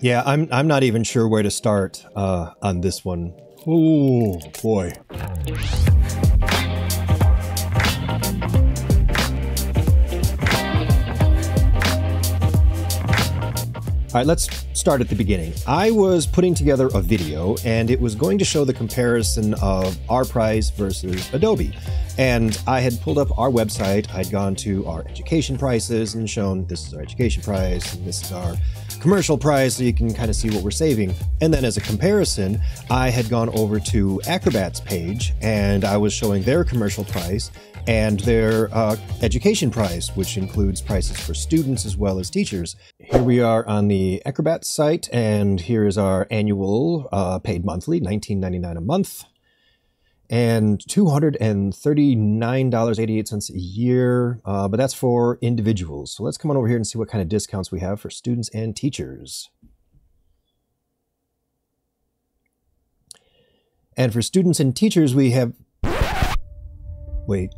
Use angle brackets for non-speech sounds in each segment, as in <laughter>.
Yeah, I'm I'm not even sure where to start uh, on this one. Oh boy. All right, let's start at the beginning. I was putting together a video and it was going to show the comparison of our price versus Adobe. And I had pulled up our website, I'd gone to our education prices and shown this is our education price and this is our commercial price so you can kind of see what we're saving. And then as a comparison, I had gone over to Acrobat's page and I was showing their commercial price and their uh, education price, which includes prices for students as well as teachers. Here we are on the Acrobat site, and here is our annual uh, paid monthly, $19.99 a month, and $239.88 a year, uh, but that's for individuals. So let's come on over here and see what kind of discounts we have for students and teachers. And for students and teachers, we have. Wait.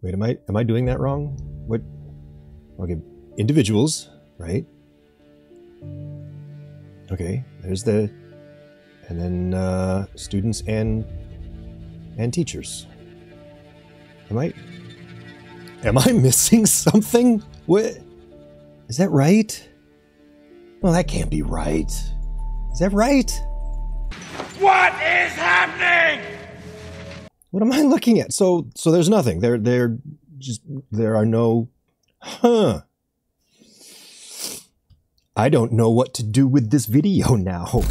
Wait, am I am I doing that wrong? What? Okay, individuals, right? Okay, there's the, and then uh, students and and teachers. Am I? Am I <laughs> missing something? What? Is that right? Well, that can't be right. Is that right? What is happening? What am I <laughs> looking at? So so there's nothing. There there just there are no huh. I don't know what to do with this video <laughs> now.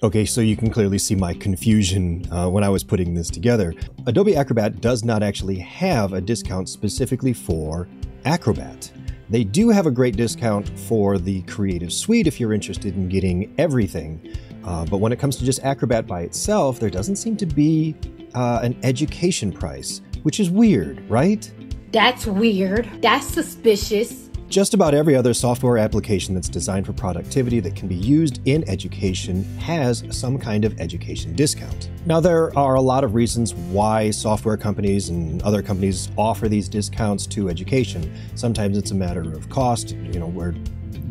Okay, so you can clearly see my confusion uh, when I was putting this together. Adobe Acrobat does not actually have a discount specifically for Acrobat. They do have a great discount for the Creative Suite if you're interested in getting everything. Uh, but when it comes to just Acrobat by itself, there doesn't seem to be uh, an education price, which is weird, right? That's weird. That's suspicious. Just about every other software application that's designed for productivity that can be used in education has some kind of education discount. Now, there are a lot of reasons why software companies and other companies offer these discounts to education. Sometimes it's a matter of cost, you know, where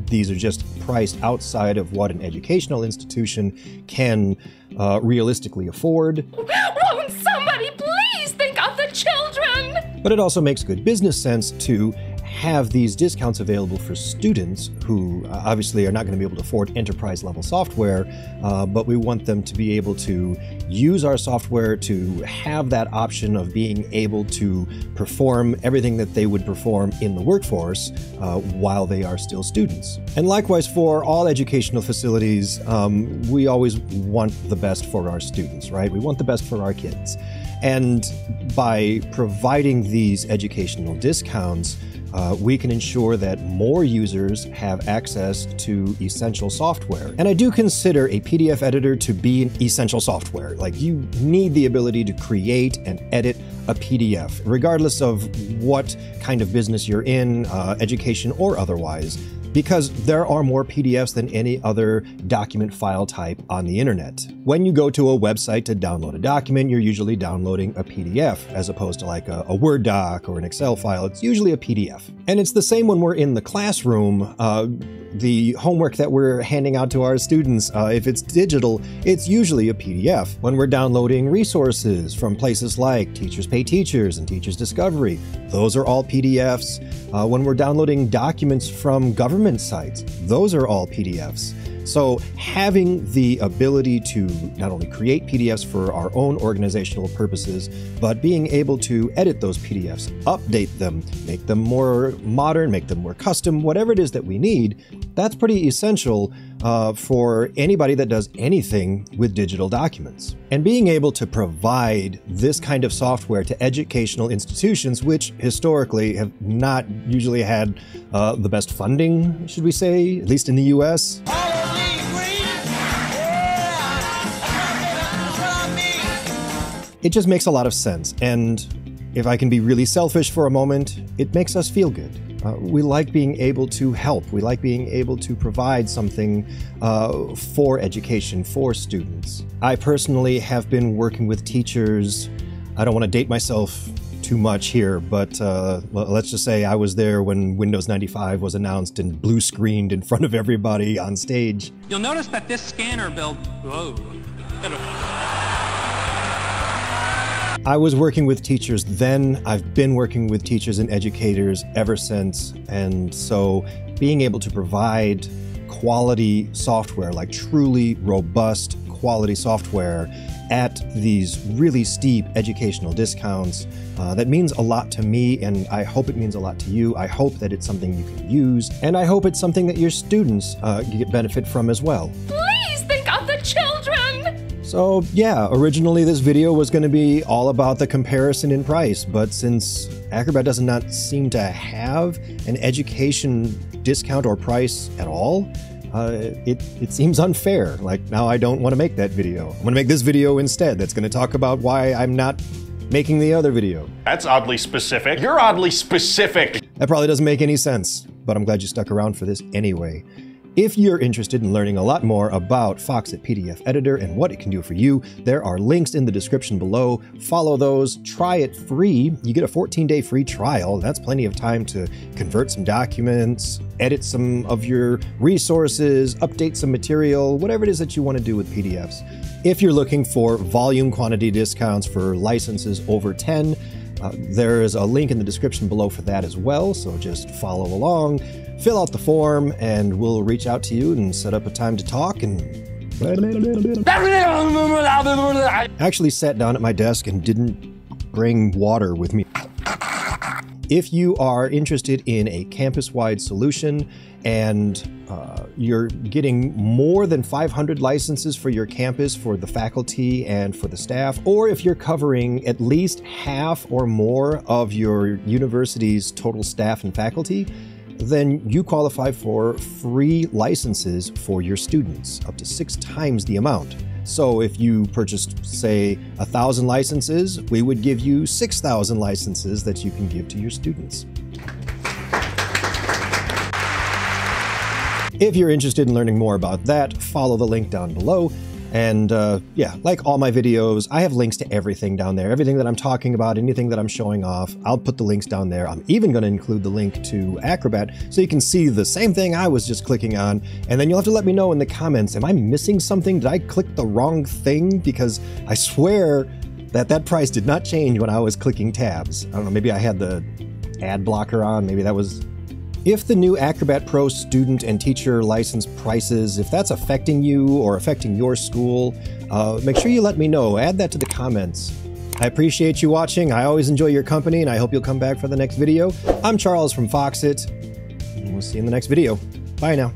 these are just priced outside of what an educational institution can uh, realistically afford. Won't somebody please think of the children? But it also makes good business sense to have these discounts available for students who uh, obviously are not going to be able to afford enterprise level software, uh, but we want them to be able to use our software to have that option of being able to perform everything that they would perform in the workforce uh, while they are still students. And likewise, for all educational facilities, um, we always want the best for our students, right? We want the best for our kids. And by providing these educational discounts, uh, we can ensure that more users have access to essential software. And I do consider a PDF editor to be essential software. Like, you need the ability to create and edit a PDF, regardless of what kind of business you're in, uh, education or otherwise because there are more PDFs than any other document file type on the internet. When you go to a website to download a document, you're usually downloading a PDF as opposed to like a, a Word doc or an Excel file. It's usually a PDF. And it's the same when we're in the classroom. Uh, the homework that we're handing out to our students, uh, if it's digital, it's usually a PDF. When we're downloading resources from places like Teachers Pay Teachers and Teachers Discovery, those are all PDFs. Uh, when we're downloading documents from government sites, those are all PDFs. So, having the ability to not only create PDFs for our own organizational purposes, but being able to edit those PDFs, update them, make them more modern, make them more custom, whatever it is that we need, that's pretty essential uh, for anybody that does anything with digital documents. And being able to provide this kind of software to educational institutions, which historically have not usually had uh, the best funding, should we say, at least in the US. It just makes a lot of sense. And if I can be really selfish for a moment, it makes us feel good. Uh, we like being able to help. We like being able to provide something uh, for education, for students. I personally have been working with teachers. I don't want to date myself too much here, but uh, let's just say I was there when Windows 95 was announced and blue screened in front of everybody on stage. You'll notice that this scanner build. Whoa. I was working with teachers then. I've been working with teachers and educators ever since. And so being able to provide quality software, like truly robust quality software at these really steep educational discounts. Uh, that means a lot to me, and I hope it means a lot to you. I hope that it's something you can use, and I hope it's something that your students uh, get benefit from as well. So, yeah, originally this video was going to be all about the comparison in price, but since Acrobat does not seem to have an education discount or price at all, uh, it, it seems unfair. Like, now I don't want to make that video. I'm going to make this video instead that's going to talk about why I'm not making the other video. That's oddly specific. You're oddly specific. That probably doesn't make any sense, but I'm glad you stuck around for this anyway. If you're interested in learning a lot more about Foxit PDF Editor and what it can do for you, there are links in the description below. Follow those, try it free. You get a 14 day free trial. That's plenty of time to convert some documents, edit some of your resources, update some material, whatever it is that you want to do with PDFs. If you're looking for volume quantity discounts for licenses over 10, uh, there is a link in the description below for that as well, so just follow along fill out the form, and we'll reach out to you and set up a time to talk and. Actually, sat down at my desk and didn't bring water with me. If you are interested in a campus wide solution and uh, you're getting more than 500 licenses for your campus for the faculty and for the staff, or if you're covering at least half or more of your university's total staff and faculty, then you qualify for free licenses for your students, up to six times the amount. So if you purchased, say, a thousand licenses, we would give you 6,000 licenses that you can give to your students. If you're interested in learning more about that, follow the link down below. And uh, yeah, like all my videos, I have links to everything down there. Everything that I'm talking about, anything that I'm showing off, I'll put the links down there. I'm even going to include the link to Acrobat so you can see the same thing I was just clicking on. And then you'll have to let me know in the comments, am I missing something? Did I click the wrong thing? Because I swear that that price did not change when I was clicking tabs. I don't know, maybe I had the ad blocker on. Maybe that was if the new Acrobat Pro student and teacher license prices, if that's affecting you or affecting your school, uh, make sure you let me know. Add that to the comments. I appreciate you watching. I always enjoy your company, and I hope you'll come back for the next video. I'm Charles from Foxit, we'll see you in the next video. Bye now.